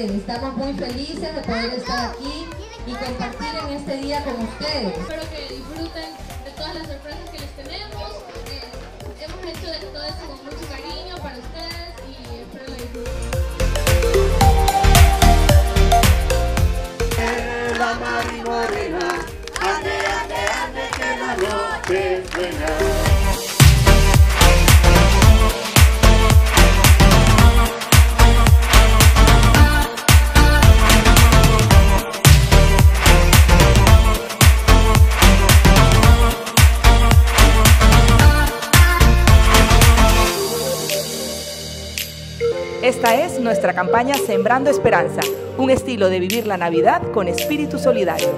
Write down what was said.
Estamos muy felices de poder estar aquí y compartir en este día con ustedes. Espero que disfruten Esta es nuestra campaña Sembrando Esperanza, un estilo de vivir la Navidad con espíritu solidario.